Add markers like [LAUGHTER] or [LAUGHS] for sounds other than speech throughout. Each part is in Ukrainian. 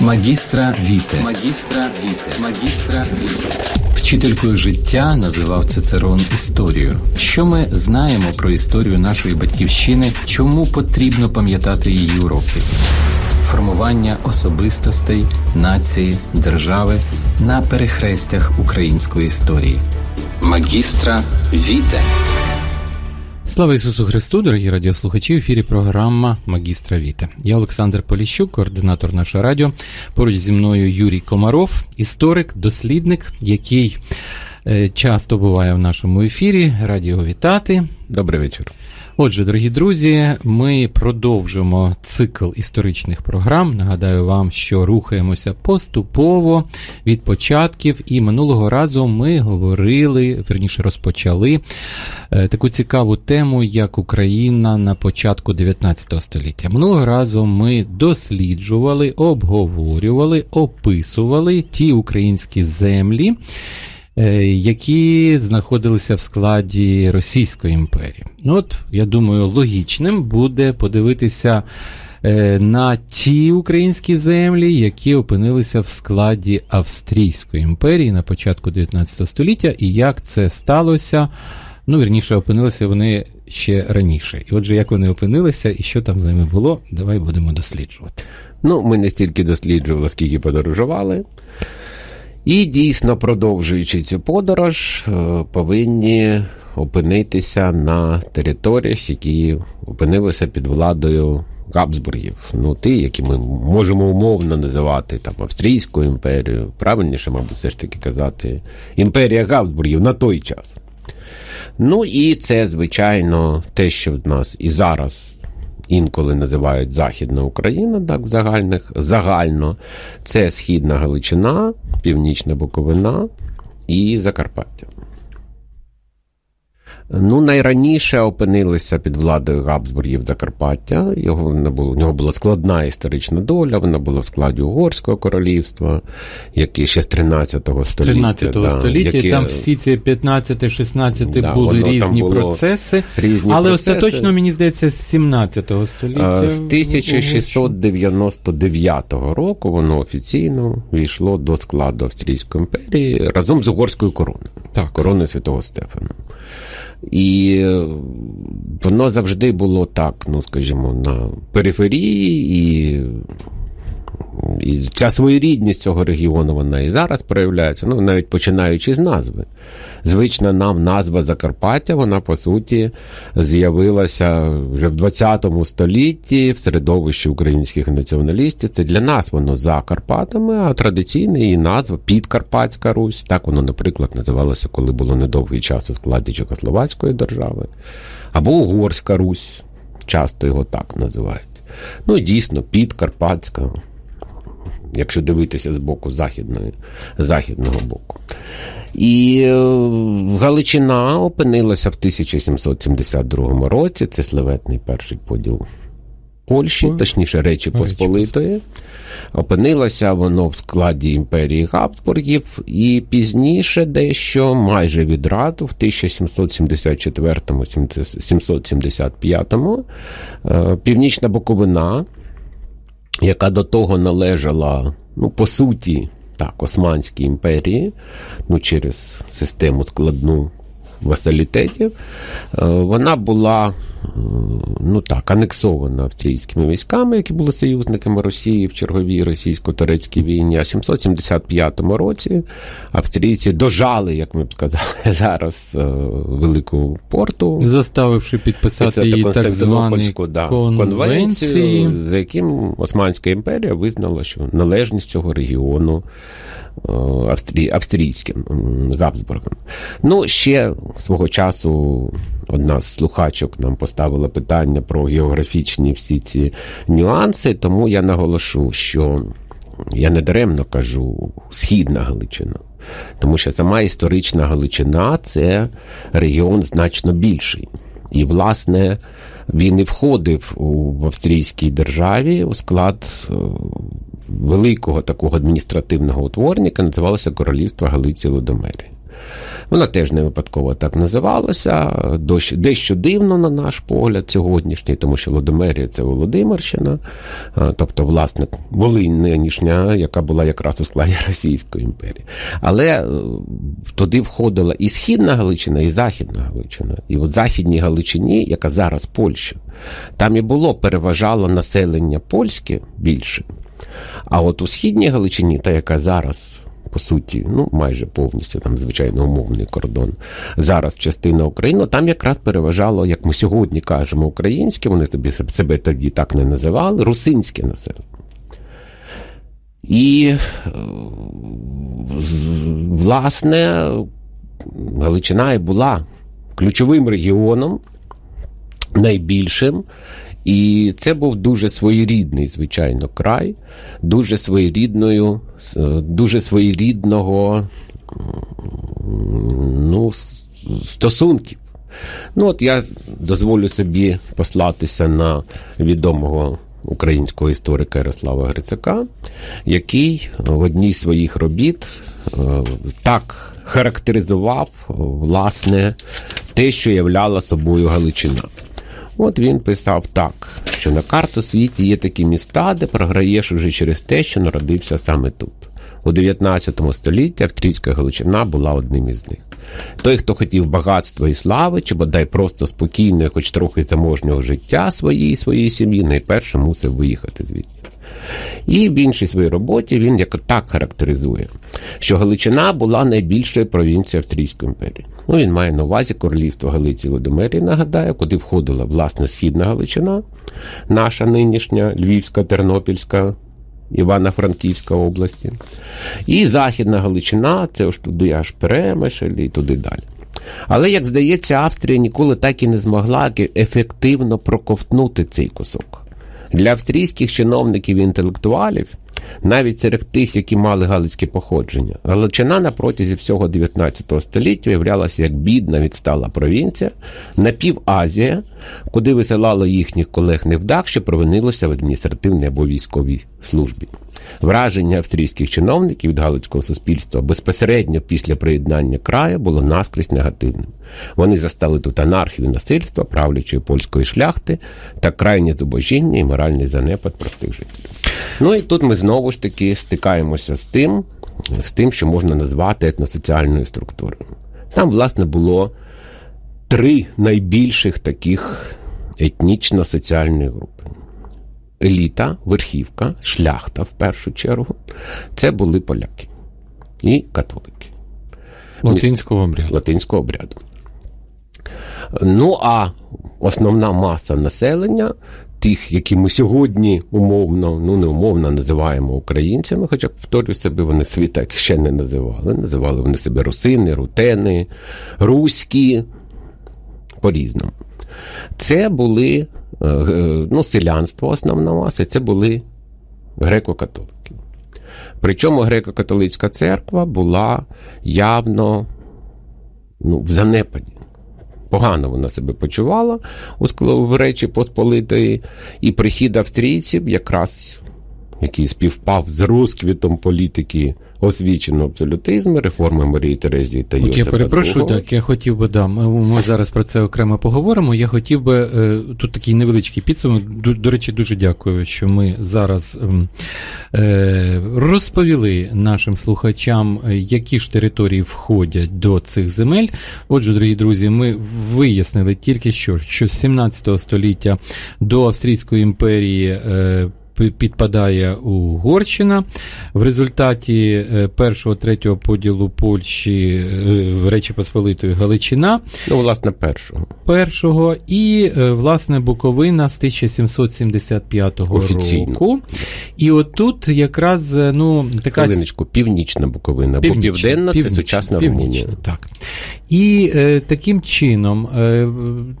Магістра Віте. Магістра Віте. Магістра Віте. Вчителькою життя називав Цицерон історію. Що ми знаємо про історію нашої батьківщини? Чому потрібно пам'ятати її уроки? Формування особистостей, нації, держави на перехрестях української історії. Магістра Віте. Слава Ісусу Христу, дорогі радіослухачі, в ефірі програма Магістра Віта. Я Олександр Поліщук, координатор нашого радіо. Поруч зі мною Юрій Комаров, історик, дослідник, який е, часто буває в нашому ефірі. Раді його вітати. Добрий вечір. Отже, дорогі друзі, ми продовжимо цикл історичних програм. Нагадаю вам, що рухаємося поступово від початків, і минулого разу ми говорили, верніше розпочали е, таку цікаву тему, як Україна на початку 19 століття. Минулого разу ми досліджували, обговорювали, описували ті українські землі. Е, які знаходилися в складі Російської імперії. Ну, от, я думаю, логічним буде подивитися е, на ті українські землі, які опинилися в складі Австрійської імперії на початку 19 століття, і як це сталося. Ну, вірніше, опинилися вони ще раніше. І отже, як вони опинилися і що там з ними було, давай будемо досліджувати. Ну, ми не стільки досліджували, скільки подорожували. І дійсно, продовжуючи цю подорож, е, повинні опинитися на територіях, які опинилися під владою Габсбургів. Ну, ті, які ми можемо умовно називати там Австрійську імперію, правильніше, мабуть, все ж таки казати, імперія Габсбургів на той час. Ну і це, звичайно, те, що в нас і зараз інколи називають Західна Україна, так, в загальних, загально. Це Східна Галичина, Північна Буковина і Закарпаття. Ну, найраніше опинилися під владою Габсбургів Закарпаття. Його не було, У нього була складна історична доля, вона була в складі Угорського королівства, яке ще з 13 століття. 13 да, століття, яке... там всі ці 15-16 да, були різні процеси, різні але процеси. остаточно, мені здається, з 17 століття. З 1699 року воно офіційно війшло до складу Австрійської імперії разом з угорською короною. Так. Короною Святого Стефана. І воно завжди було так, ну скажімо, на периферії, і і ця своєрідність цього регіону вона і зараз проявляється, ну навіть починаючи з назви. Звична нам назва Закарпаття, вона по суті з'явилася вже в 20 столітті в середовищі українських націоналістів. Це для нас воно за Карпатами, а традиційна її назва Підкарпатська Русь. Так воно, наприклад, називалося, коли було недовгий час у складі Чехословацької держави, або Угорська Русь. Часто його так називають. Ну, дійсно, Підкарпатська якщо дивитися з боку західної, західного боку. І е, Галичина опинилася в 1772 році. Це славетний перший поділ Польщі, точніше Речі Посполитої. Опинилося воно в складі імперії Габсбургів, і пізніше дещо майже відразу, в 1774-1775 е, Північна Буковина яка до того належала, ну, по суті, так, Османській імперії, ну, через систему складну васалітетів, е, вона була ну так, анексована австрійськими військами, які були союзниками Росії в черговій російсько-турецькій війні. А в 775 році австрійці дожали, як ми б сказали, [LAUGHS] зараз е, велику порту, заставивши підписати її так звані да, конвенції, за яким Османська імперія визнала, що належність цього регіону. Е, австрій, австрійським Габсбургом. Ну, ще свого часу одна з слухачок нам поставила питання про географічні всі ці нюанси, тому я наголошу, що я не даремно кажу Східна Галичина. Тому що сама історична Галичина це регіон значно більший. І, власне, він і входив в австрійській державі у склад е, великого такого адміністративного утворення, яке називалося Королівство Галиції Лодомерії. Вона теж не випадково так називалася. Дещо дивно, на наш погляд, сьогоднішній, тому що Володимирія це Володимирщина, тобто, власне, Волинь нинішня, яка була якраз у складі [LAUGHS] Російської імперії. Але е, туди входила і Східна Галичина, і Західна Галичина. І от Західній Галичині, яка зараз Польща, там і було переважало населення польське більше. А от у Східній Галичині, та яка зараз по суті, ну майже повністю там, звичайно, умовний кордон. Зараз частина України, там якраз переважало, як ми сьогодні кажемо, українське, вони тобі себе тоді так не називали, русинське населення. І, е, власне, Галичина і була ключовим регіоном, найбільшим. І це був дуже своєрідний, звичайно, край, дуже своєрідною, дуже своєрідного ну, стосунків. Ну, от я дозволю собі послатися на відомого українського історика Ярослава Грицака, який в одній з своїх робіт е, так характеризував власне те, що являла собою Галичина. От він писав так, що на карту світі є такі міста, де програєш уже через те, що народився саме тут. У 19 столітті Австрійська Галичина була одним із них. Той, хто хотів багатства і слави, чи бодай просто спокійне, хоч трохи заможнього життя своїй своїй сім'ї, найперше мусив виїхати звідси. І в іншій своїй роботі він як так характеризує, що Галичина була найбільшою провінцією Австрійської імперії. Ну, Він має на увазі королівство Галиції Володимирії, нагадаю, куди входила власне Східна Галичина, наша нинішня Львівська, Тернопільська. Івано-Франківська області. І Західна Галичина, це ж туди аж Перемишель і туди далі. Але, як здається, Австрія ніколи так і не змогла ефективно проковтнути цей кусок. Для австрійських чиновників і інтелектуалів, навіть серед тих, які мали галицьке походження, Галичина на протязі всього 19 століття являлася як бідна відстала провінція, напівазія, куди висилало їхніх колег невдах, що провинилося в адміністративній або військовій службі. Враження австрійських чиновників від галицького суспільства безпосередньо після приєднання краю було наскрізь негативним. Вони застали тут анархію насильства, правлячої польської шляхти та крайнє зубожіння і моральний занепад простих жителів. Ну і тут ми знову ж таки стикаємося з тим, з тим, що можна назвати етносоціальною структурою. Там, власне, було три найбільших таких етнічно-соціальних групи еліта, верхівка, шляхта в першу чергу, це були поляки і католики. Латинського обряду. Латинського обряду. Ну, а основна маса населення, тих, які ми сьогодні умовно, ну не умовно називаємо українцями, хоча, повторюю себе, вони собі так ще не називали. Називали вони себе русини, рутени, руські, по-різному. Це були Е, ну, селянство, основна маса, це були греко-католики. Причому греко-католицька церква була явно ну, в занепаді. Погано вона себе почувала у Речі Посполитої, і прихід австрійців, якраз який співпав з розквітом політики освічено абсолютизм, реформи Марії Терезії та Йосифа Я перепрошую, так я хотів би да, ми зараз про це окремо поговоримо. Я хотів би е, тут такий невеличкий підсумок. До, до речі, дуже дякую, що ми зараз е, розповіли нашим слухачам, які ж території входять до цих земель. Отже, дорогі друзі, ми вияснили тільки що, що з 17 століття до Австрійської імперії. Е, підпадає Угорщина. В результаті е, першого третього поділу Польщі е, в Речі Посполитої Галичина. Ну, власне, першого. Першого. І, е, власне, Буковина з 1775 Офіційно. року. І отут якраз ну, така. Хвилиночку, північна Буковина, бо південна це сучасна Румунія. Так. І е, таким чином е,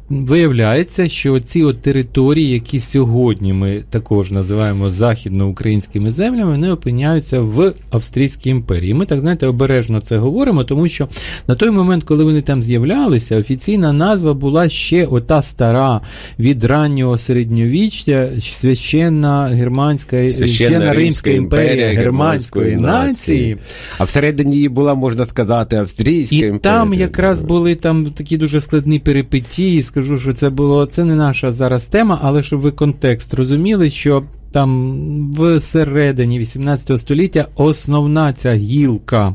виявляється, що ці от території, які сьогодні ми також називаємо західноукраїнськими землями, вони опиняються в Австрійській імперії. Ми так знаєте обережно це говоримо, тому що на той момент, коли вони там з'являлися, офіційна назва була ще ота стара від раннього середньовіччя священна германська священна Римська імперія германської нації. А всередині її була, можна сказати, австрійська імперія там якраз були там такі дуже складні перипетії. Скажу, що це було це не наша зараз тема, але щоб ви контекст розуміли, що там в середині 18 століття основна ця гілка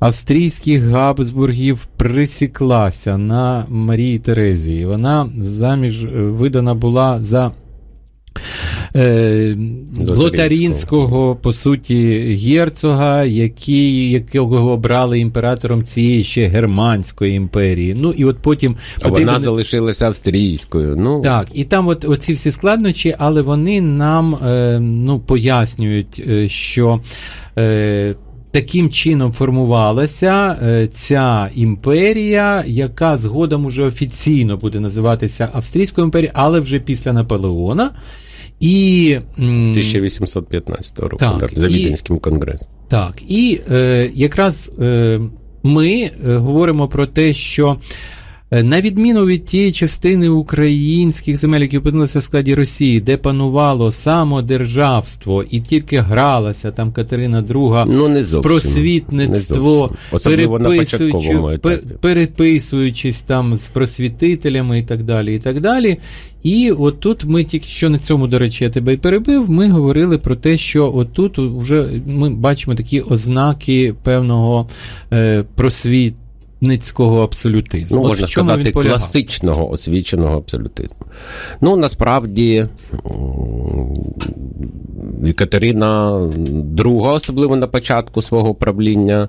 австрійських Габсбургів присіклася на Марії Терезії. Вона заміж е, видана була за. Е, Лотарінського, по суті, герцога, який, якого обрали імператором цієї ще Германської імперії. Ну і от потім а вона залишилася австрійською. Ну так, і там от оці всі складнощі, але вони нам е, ну, пояснюють, е, що. Е, Таким чином формувалася е, ця імперія, яка згодом уже офіційно буде називатися Австрійською імперією, але вже після Наполеона. І, 1815 року так, за Віденським конгресом. Так, і е, якраз е, ми е, говоримо про те, що на відміну від тієї частини українських земель, які опинилися в складі Росії, де панувало самодержавство і тільки гралася там Катерина II ну, не зовсім, просвітництво, не переписуючи, переписуючись там з просвітителями і так далі. І так далі. І отут ми тільки що на цьому, до речі, я тебе й перебив. Ми говорили про те, що отут вже ми бачимо такі ознаки певного е, просвіт ницького абсолютизму. Ну, можна сказати, класичного освіченого абсолютизму. Ну, насправді, Катерина II, особливо на початку свого правління,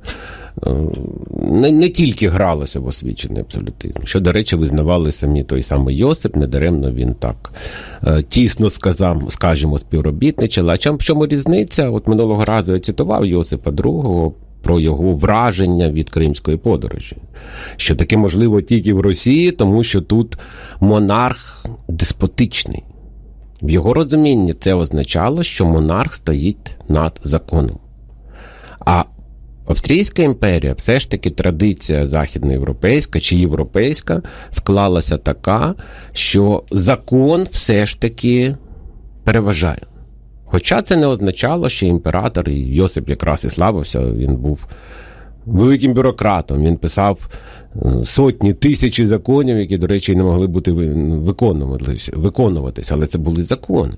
не не тільки гралося в освічений абсолютизм, що, до речі, визнавали самі той самий Йосип, недаремно він так е, тісно сказав, скажімо, співробітничав. А в чому різниця? От минулого разу я цитував Йосипа II про його враження від кримської подорожі, що таке можливо тільки в Росії, тому що тут монарх деспотичний. В його розумінні це означало, що монарх стоїть над законом. А Австрійська імперія, все ж таки традиція західноєвропейська чи європейська склалася така, що закон все ж таки переважає. Хоча це не означало, що імператор і Йосип якраз і славився, він був великим бюрократом. Він писав е, сотні тисячі законів, які, до речі, не могли бути виконуватися, але це були закони.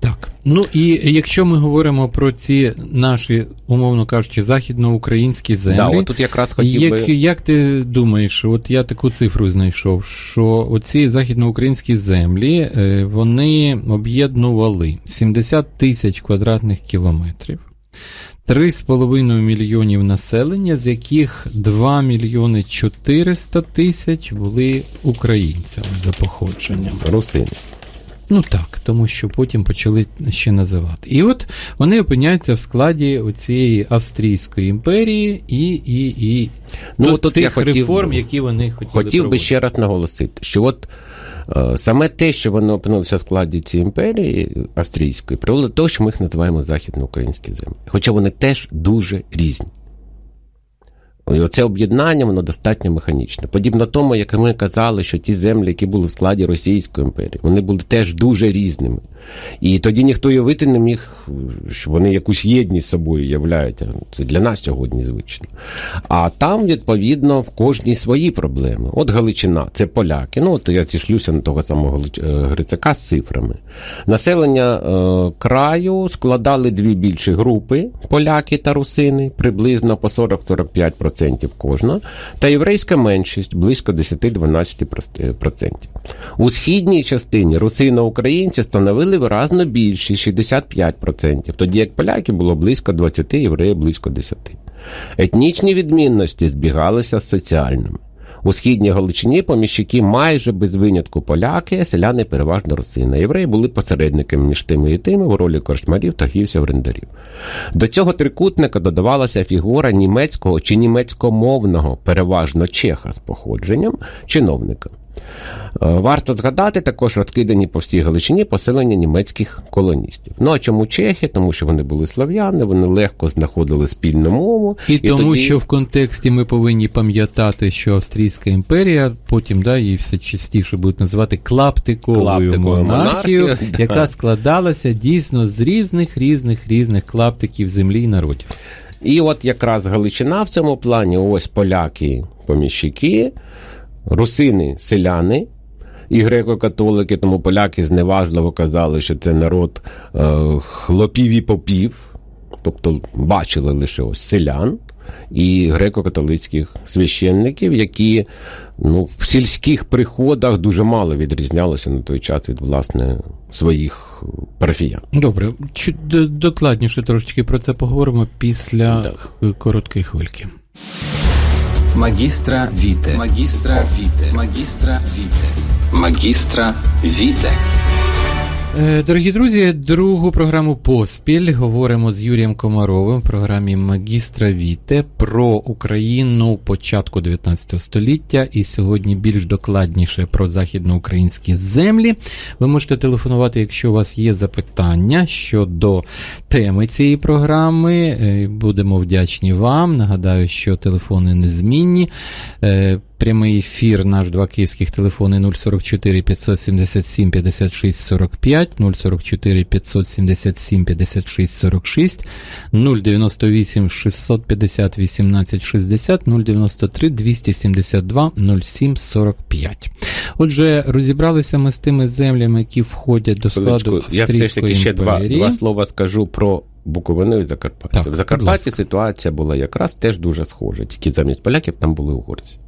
Так, ну і якщо ми говоримо про ці наші, умовно кажучи, західноукраїнські землі, да, от тут якраз хотів як, би... як ти думаєш, от я таку цифру знайшов, що оці західноукраїнські землі е, вони об'єднували 70 тисяч квадратних кілометрів. 3,5 мільйонів населення, з яких 2 мільйони 400 тисяч були українцями за походженням. Русини. Ну так, тому що потім почали ще називати. І от вони опиняються в складі цієї Австрійської імперії і і, і ну, тут, тут тих я хотів, реформ, які вони хотіли Хотів проводити. би ще раз наголосити, що от е, саме те, що вони опинилися в складі цієї імперії австрійської, привело до того, що ми їх називаємо західноукраїнські землі. Хоча вони теж дуже різні. І оце об'єднання, воно достатньо механічне. Подібно тому, як ми казали, що ті землі, які були в складі Російської імперії, вони були теж дуже різними. І тоді ніхто уявити не міг, що вони якусь єдність собою являють. Це для нас сьогодні звично. А там, відповідно, в кожній свої проблеми. От Галичина, це поляки. Ну, от я зішлюся на того самого е, Грицака з цифрами. Населення е, краю складали дві більші групи поляки та русини, приблизно по 40-45% кожна, та єврейська меншість близько 10-12%. У східній частині русино-українці становили виразно більші 65%, тоді як поляки було близько 20, євреї близько 10. Етнічні відмінності збігалися з соціальними. У східній Галичині поміщики майже без винятку поляки, селяни переважно русини. Євреї були посередниками між тими і тими в ролі корчмарів, торгівців, орендарів. До цього трикутника додавалася фігура німецького чи німецькомовного, переважно чеха з походженням, чиновника. Е, варто згадати також розкидані по всій Галичині поселення німецьких колоністів. Ну а чому чехи? Тому що вони були слав'яни, вони легко знаходили спільну мову. І, і тому, тоді... що в контексті ми повинні пам'ятати, що Австрійська імперія потім да, її все частіше будуть називати клаптиковою, клаптиковою монархією, монархію, яка складалася дійсно з різних різних різних клаптиків землі і народів. І от якраз Галичина в цьому плані, ось поляки, поміщики, русини, селяни. І греко-католики, тому поляки зневажливо казали, що це народ е, хлопів і попів, тобто бачили лише ось селян і греко-католицьких священників, які ну, в сільських приходах дуже мало відрізнялися на той час від власне своїх парафіян. Добре, чуть докладніше трошечки про це поговоримо після так. короткої хвильки. Магістра Віте. Магістра Віте. Магістра Віте. Магістра Віте. Е, дорогі друзі, другу програму поспіль говоримо з Юрієм Комаровим в програмі Магістра Віте про Україну початку 19 століття і сьогодні більш докладніше про західноукраїнські землі. Ви можете телефонувати, якщо у вас є запитання щодо теми цієї програми. Е, будемо вдячні вам. Нагадаю, що телефони незмінні. Прямий ефір, наш два київських телефони 044 577 56 45, 044 577 56 46, 098 650 18 60, 093 272 07 45. Отже, розібралися ми з тими землями, які входять до складу Я все ж таки ще два, два слова скажу про Буковину і Закарпаття. Так, В Закарпатті ситуація була якраз теж дуже схожа, тільки замість поляків там були угорці.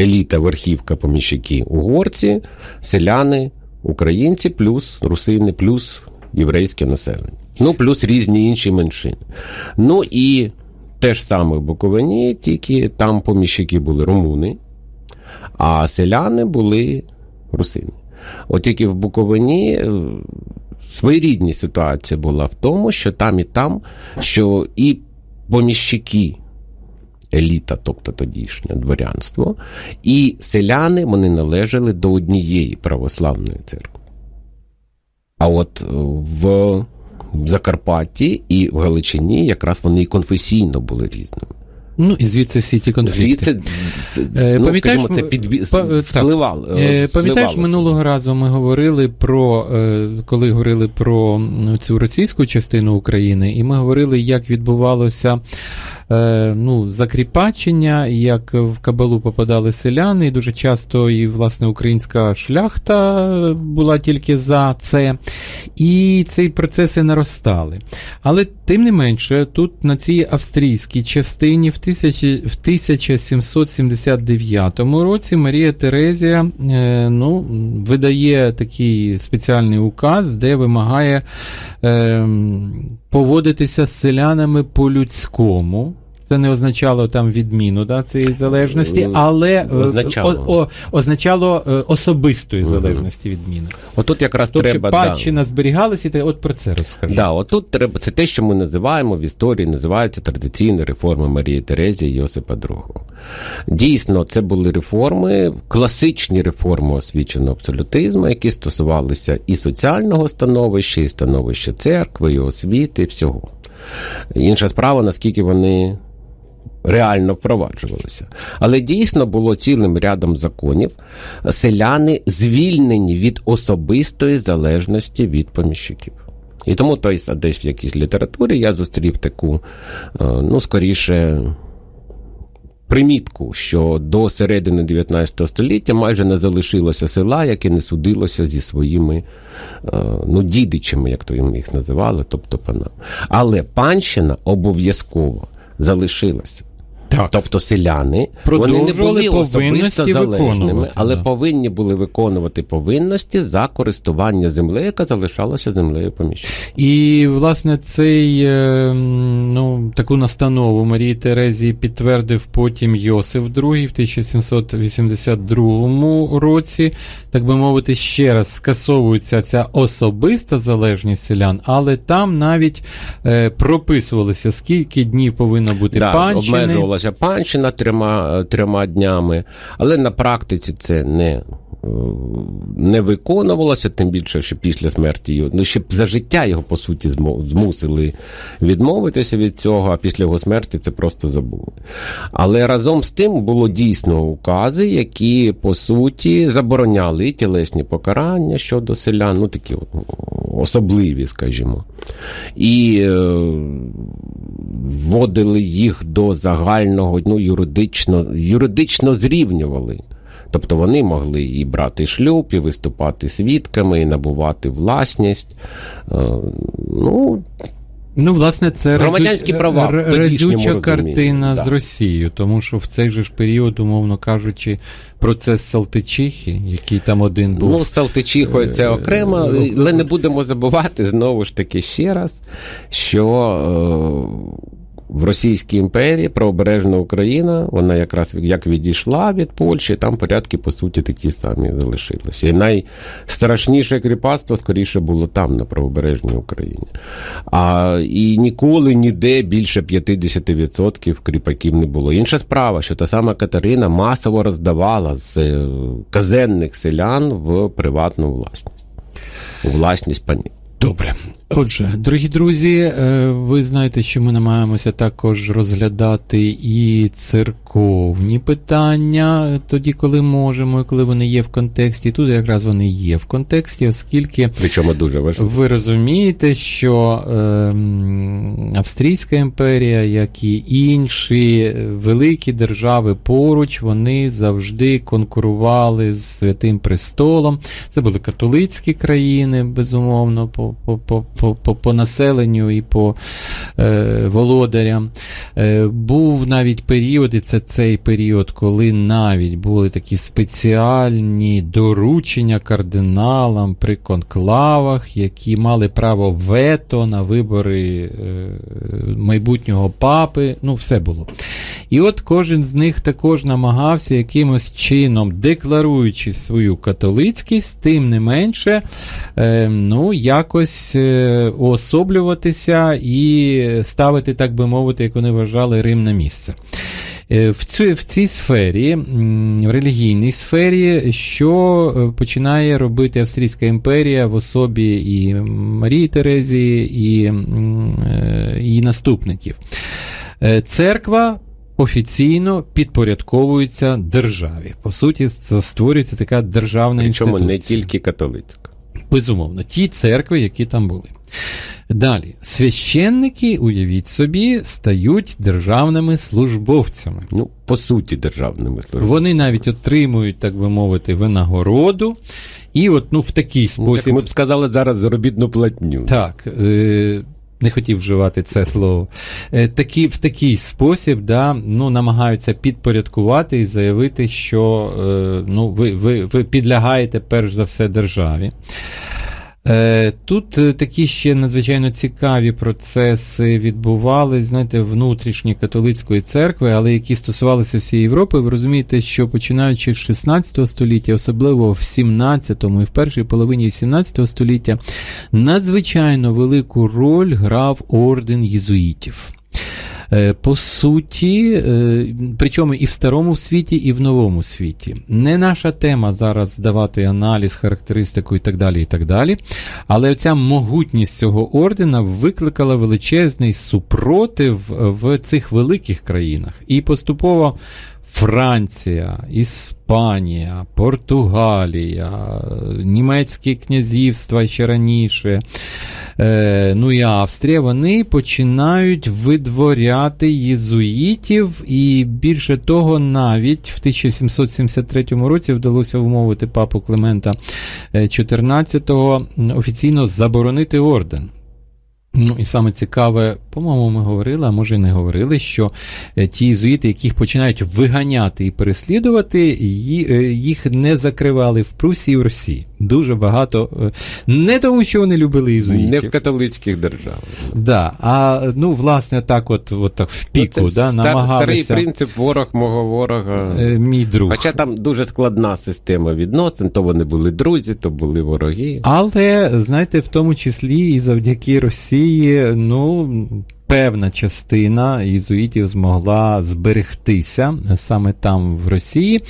Еліта, верхівка, поміщики угорці, селяни, українці, плюс русини, плюс єврейське населення. Ну, плюс різні інші меншини. Ну і те ж саме в Буковині, тільки там поміщики були румуни, а селяни були русини. От тільки в Буковині е, своєрідні ситуація була в тому, що там і там, що і поміщики еліта, тобто тодішнє дворянство, і селяни вони належали до однієї православної церкви. А от е, в Закарпатті і в Галичині якраз вони і конфесійно були різними. Ну і звідси всі ті конфлікти. Звідси, це, ну, Пам'ятаєш, скажімо, це під... спливало, е, Пам'ятаєш, минулого разу ми говорили про, е, коли говорили про цю російську частину України, і ми говорили, як відбувалося Е, ну, закріпачення, як в кабалу попадали селяни, і дуже часто і власне українська шляхта була тільки за це. І ці процеси наростали. Але тим не менше, тут на цій австрійській частині в 1779 році Марія Терезія е, ну, видає такий спеціальний указ, де вимагає е, поводитися з селянами по-людському. Це не означало там відміну да, цієї залежності, е, але е, означало, о, о, означало е, особистої залежності відміни. Отут якраз Тобто, треба спадщина да. зберігалася, і ти от про це розкажи. Да, отут треба це те, що ми називаємо в історії, називаються традиційні реформи Марії Терезії і Йосипа II. Дійсно, це були реформи, класичні реформи освіченого абсолютизму, які стосувалися і соціального становища, і становища церкви, і освіти, і всього. Інша справа, наскільки вони реально впроваджувалися. Але дійсно було цілим рядом законів селяни звільнені від особистої залежності від поміщиків. І тому той десь в якійсь літературі я зустрів таку, е, ну, скоріше. Примітку, що до середини 19 століття майже не залишилося села, яке не судилося зі своїми е, ну, дідичами, як то їх називали, тобто пана. Але панщина обов'язково залишилася. Так. Тобто селяни вони не були особисто залежними, але да. повинні були виконувати повинності за користування землею, яка залишалася землею поміщення. І власне цей е, ну таку настанову Марії Терезії підтвердив потім Йосиф II в 1782 році. Так би мовити, ще раз скасовується ця особиста залежність селян, але там навіть е, прописувалося, скільки днів повинно бути да, панщини відбувалася панщина трьома трьома днями, але на практиці це не не виконувалося, тим більше, що після смерті його, ну ще за життя його, по суті, змусили відмовитися від цього, а після його смерті це просто забули. Але разом з тим було дійсно укази, які, по суті, забороняли тілесні покарання щодо селян, ну такі особливі, скажімо. І е, вводили їх до загального, ну, юридично, юридично зрівнювали. Тобто вони могли і брати шлюб, і виступати свідками, і набувати власність. Е, ну, Ну, власне, це громадянські резю... права резюча картина да. з Росією, тому що в цей же ж період, умовно кажучи, процес Салтичихи, який там один був. Ну, Салтичихою це окремо, але не будемо забувати знову ж таки ще раз, що. В Російській імперії правобережна Україна, вона якраз як відійшла від Польщі, там порядки, по суті, такі самі залишилися. І найстрашніше кріпацтво, скоріше, було там, на правобережній Україні. А, І ніколи ніде більше 50% кріпаків не було. Інша справа, що та сама Катерина масово роздавала з е, казенних селян в приватну власність. У власність панів. Добре. Отже, дорогі друзі, е, ви знаєте, що ми намагаємося також розглядати і церковні питання тоді, коли можемо, і коли вони є в контексті. Тут якраз вони є в контексті, оскільки Причому дуже важливо. ви розумієте, що е, Австрійська імперія, як і інші великі держави поруч, вони завжди конкурували з Святим Престолом. Це були католицькі країни, безумовно. по по, по, по, по, по населенню і по е, володарям. Е, Був навіть період, і це цей період, коли навіть були такі спеціальні доручення кардиналам при конклавах, які мали право вето на вибори е, майбутнього папи. Ну, все було. І от кожен з них також намагався якимось чином, декларуючи свою католицькість, тим не менше, е, ну, якось е, уособлюватися і ставити, так би мовити, як вони вважали, Рим на місце. Е, в цій, в цій сфері, в релігійній сфері, що е, починає робити Австрійська імперія в особі і Марії Терезії, і її наступників. Церква офіційно підпорядковуються державі. По суті, створюється така державна Причому інституція. не тільки католицька. Безумовно, ті церкви, які там були. Далі, священники, уявіть собі, стають державними службовцями. Ну, по суті, державними службовцями. Вони навіть отримують, так би мовити, винагороду. І от ну, в такий спосіб. Ми б сказали зараз заробітну платню. Так. Е- не хотів вживати це слово, е, такі, в такий спосіб да, ну, намагаються підпорядкувати і заявити, що е, ну, ви, ви, ви підлягаєте перш за все державі. Е, тут е, такі ще надзвичайно цікаві процеси відбувалися, знаєте, внутрішньої католицької церкви, але які стосувалися всієї Європи. Ви розумієте, що починаючи з 16 століття, особливо в 17 і в першій половині 17 століття, надзвичайно велику роль грав орден єзуїтів. Е, по суті, е, причому і в старому світі, і в новому світі. Не наша тема зараз здавати аналіз, характеристику і так далі. і так далі. Але ця могутність цього ордена викликала величезний супротив в цих великих країнах. І поступово. Франція, Іспанія, Португалія, Німецькі князівства ще раніше, е, ну і Австрія, вони починають видворяти єзуїтів, і більше того, навіть в 1773 році вдалося вмовити папу Климента XIV е, офіційно заборонити орден. Ну і саме цікаве, по-моєму, ми говорили, а може і не говорили, що е, ті ізуїти, яких починають виганяти і переслідувати, е, їх не закривали в Прусі і в Росії. Дуже багато. Е, не тому, що вони любили ізуїтів. Не в католицьких державах. Да, А ну, власне, так, от, от так в піку, ну, да, стар, намагалися... Старий принцип ворог мого ворога. Мій друг. Хоча там дуже складна система відносин, то вони були друзі, то були вороги. Але, знаєте, в тому числі і завдяки Росії. Росії, ну. Певна частина єзуїтів змогла зберегтися саме там, в Росії.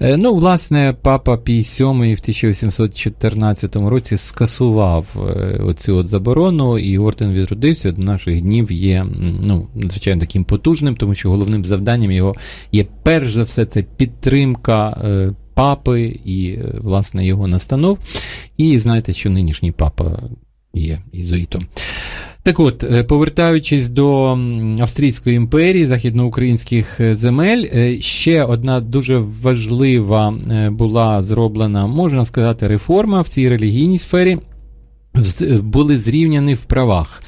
Е, ну, власне, папа Пій VII в 1814 році скасував е, оцю от заборону, і орден відродився до наших днів є ну, надзвичайно таким потужним, тому що головним завданням його є перш за все це підтримка. Е, папи і, власне, його настанов. І знаєте, що нинішній папа є ізуїтом. Так от, е, повертаючись до Австрійської імперії, західноукраїнських е, земель, е, ще одна дуже важлива була зроблена, можна сказати, реформа в цій релігійній сфері, були зрівняні в правах.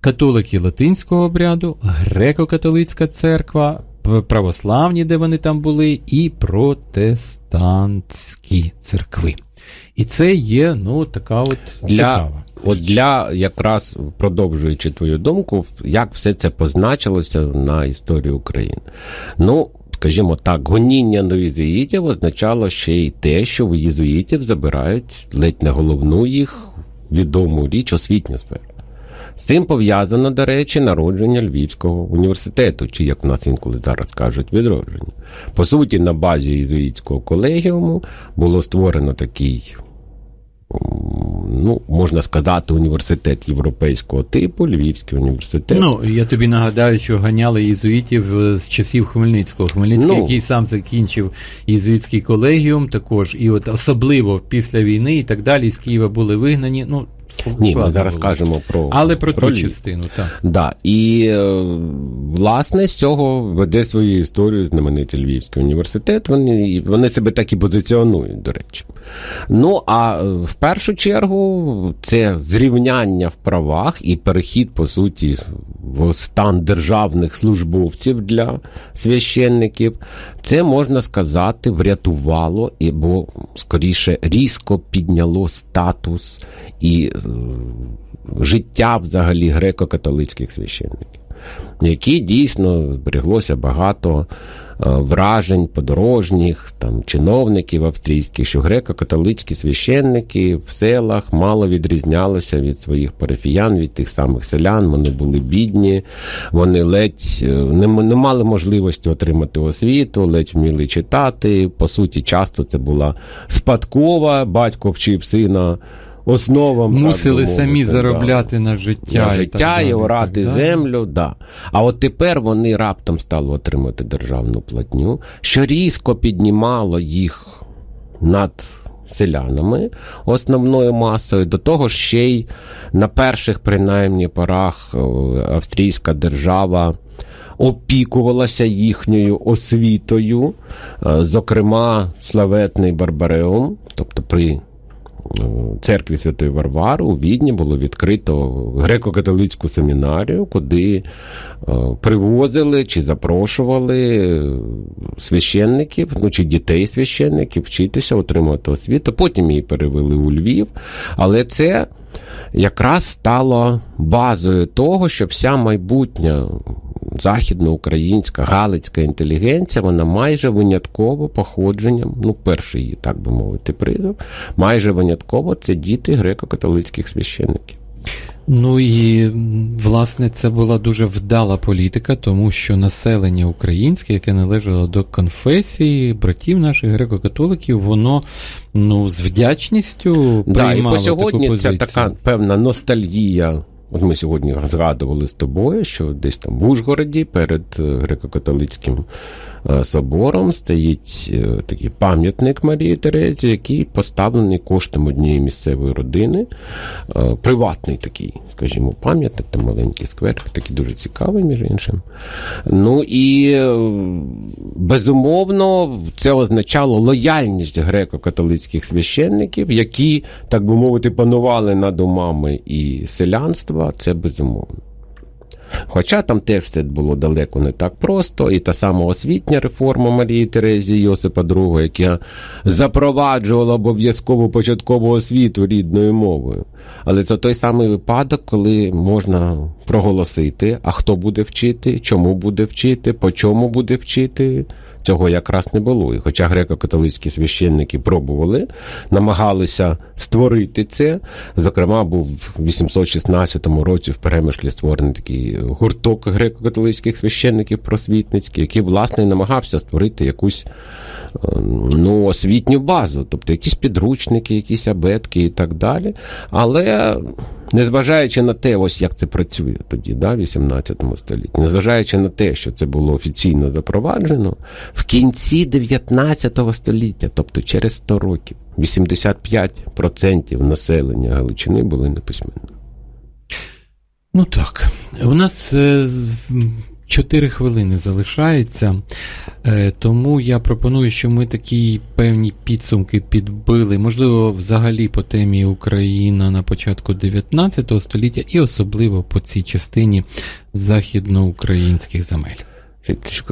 Католики латинського обряду, греко-католицька церква, православні, де вони там були, і протестантські церкви. І це є ну, така от для, цікава. От для якраз продовжуючи твою думку, як все це позначилося на історії України. Ну, скажімо так, гоніння до єзуїтів означало ще й те, що в єзуїтів забирають ледь не головну їх відому річ освітню сферу. З цим пов'язано, до речі, народження Львівського університету, чи як в нас інколи зараз кажуть, відродження. По суті, на базі єзуїтського колегіуму було створено такий ну, можна сказати, університет європейського типу, Львівський університет. Ну, я тобі нагадаю, що ганяли єзуїтів е, з часів Хмельницького. Хмельницький, ну, який сам закінчив єзуїтський колегіум, також, і от особливо після війни і так далі, з Києва були вигнані. Ну, ні, ми зараз було. кажемо про але про, про ту частину, так. Да. І е, власне з цього веде свою історію знаменитий Львівський університет. Вони вони себе так і позиціонують, до речі. Ну а е, в першу чергу це зрівняння в правах і перехід, по суті, в стан державних службовців для священників. Це можна сказати, врятувало, бо скоріше різко підняло статус і життя взагалі греко-католицьких священників, які дійсно збереглося багато Е, вражень подорожніх, там чиновників австрійських, що греко-католицькі священники в селах мало відрізнялися від своїх парафіян, від тих самих селян. Вони були бідні, вони ледь е, не, не мали можливості отримати освіту, ледь вміли читати. По суті, часто це була спадкова, батько вчив сина основам мусили так, самі мовити, заробляти да. на життя на життя і, так і орати і землю. Да. А от тепер вони раптом стали отримати державну платню, що різко піднімало їх над селянами основною масою. До того ж, ще й на перших, принаймні, порах е, австрійська держава. Опікувалася їхньою освітою, е, зокрема, славетний Барбареум, тобто при церкві Святої Варвари у Відні було відкрито греко-католицьку семінарію, куди е, привозили чи запрошували священників, ну чи дітей священників вчитися, отримувати освіту. Потім її перевели у Львів. Але це якраз стало базою того, що вся майбутня західноукраїнська галицька інтелігенція, вона майже винятково походженням, ну, перший її, так би мовити, призов, майже винятково це діти греко-католицьких священників. Ну і власне це була дуже вдала політика, тому що населення українське, яке належало до конфесії братів наших греко-католиків, воно ну з вдячністю приймало да, і по сьогодні таку це така певна ностальгія От ми сьогодні згадували з тобою, що десь там в Ужгороді перед е, греко-католицьким собором стоїть е, такий пам'ятник Марії Терезі, який поставлений коштом однієї місцевої родини. Е, приватний такий, скажімо, пам'ятник, там маленький скверик, такий дуже цікавий, між іншим. Ну і безумовно, це означало лояльність греко-католицьких священників, які, так би мовити, панували над умами і селянства. Це безумовно. Хоча там теж все було далеко не так просто, і та сама освітня реформа Марії Терезії Йосипа II, яка запроваджувала обов'язкову початкову освіту рідною мовою. Але це той самий випадок, коли можна проголосити, а хто буде вчити, чому буде вчити, по чому буде вчити цього якраз не було. І Хоча греко-католицькі священники пробували, намагалися створити це. Зокрема, був в 816 році в Перемишлі створений такий гурток греко-католицьких священників просвітницький, який, власне, намагався створити якусь ну, освітню базу, тобто якісь підручники, якісь абетки і так далі. Але незважаючи на те, ось як це працює тоді, да, в 18 столітті, незважаючи на те, що це було офіційно запроваджено, в кінці 19 століття, тобто через 100 років, 85% населення Галичини були неписьменними. Ну так, у нас е, чотири хвилини залишається, е, тому я пропоную, що ми такі певні підсумки підбили, можливо, взагалі по темі Україна на початку 19 століття і особливо по цій частині західноукраїнських земель.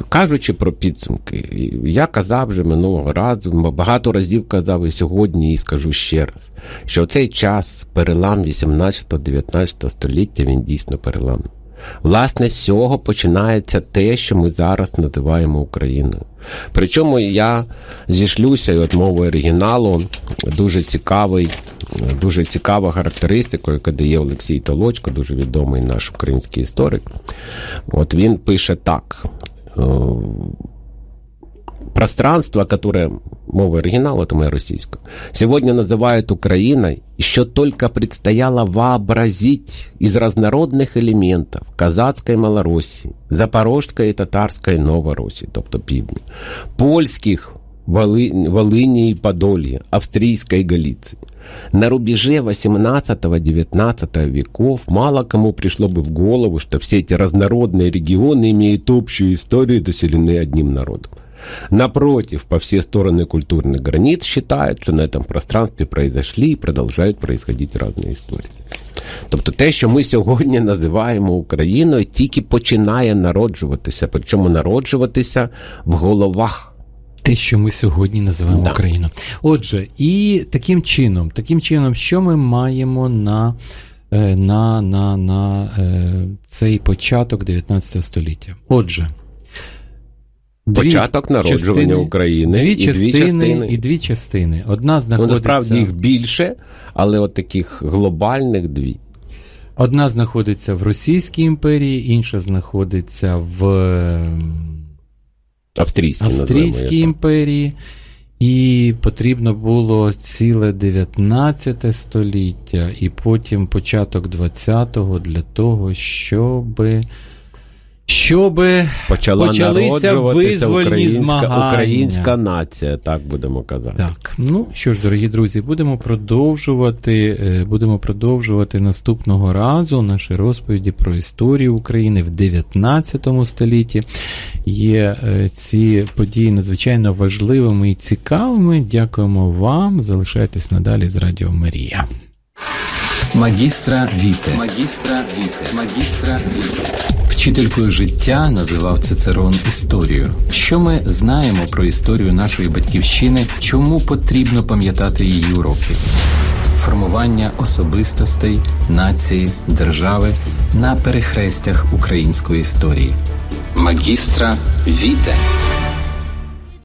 Кажучи про підсумки, я казав вже минулого разу, багато разів казав і сьогодні, і скажу ще раз, що цей час перелам 18-19 століття він дійсно перелам. Власне, з цього починається те, що ми зараз називаємо Україною. Причому я зішлюся от мовою оригіналу, дуже цікавий, дуже цікава характеристика, яка дає Олексій Толочко, дуже відомий наш український історик. От він пише так. Пространство, которое, мова оригинала, это моя российская, сегодня называют Украиной, еще только предстояло вообразить из разнородных элементов казацкой Малороссии, запорожской и татарской Новороссии, тобто півдня, польских Волыни и Подолья, австрийской Галиции. На рубеже 18-19 веков мало кому пришло бы в голову, что все эти разнородные регионы имеют общую историю и заселены одним народом. Напротив, по все стороны культурных границ считают, що на этом пространстві произошли і продовжують происходить різні історії. Тобто те, що ми сьогодні називаємо Україною, тільки починає народжуватися, причому народжуватися в головах. Те, що ми сьогодні називаємо да. Україною. Отже, і таким чином, таким чином, що ми маємо на е, на, на, на е, цей початок 19 століття? Отже, Початок народжування частини, України дві і частини, дві частини. І дві частини. Одна ну, знаходиться... Ну, насправді їх більше, але от таких глобальних дві. Одна знаходиться в Російській імперії, інша знаходиться в Австрійській, Австрійській імперії. І потрібно було ціле 19 століття, і потім початок 20-го для того, щоби щоб Почала почалися визвольні українська, змагання. Українська нація, так будемо казати. Так, ну що ж, дорогі друзі, будемо продовжувати. Е, будемо продовжувати наступного разу наші розповіді про історію України в 19 столітті. Є е, ці події надзвичайно важливими і цікавими. Дякуємо вам. Залишайтесь надалі з Радіо Марія. Магістра Віте. Магістра Віте. Магістра Віте. Вчителькою життя називав Цицерон історію. Що ми знаємо про історію нашої батьківщини, чому потрібно пам'ятати її уроки? Формування особистостей, нації, держави на перехрестях української історії. Магістра Віте.